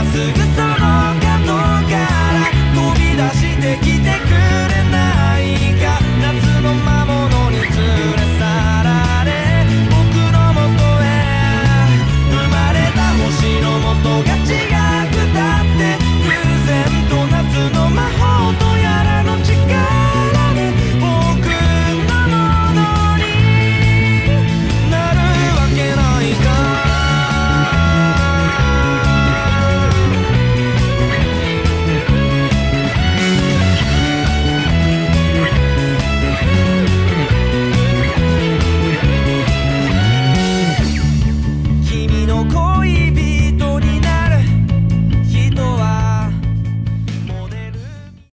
after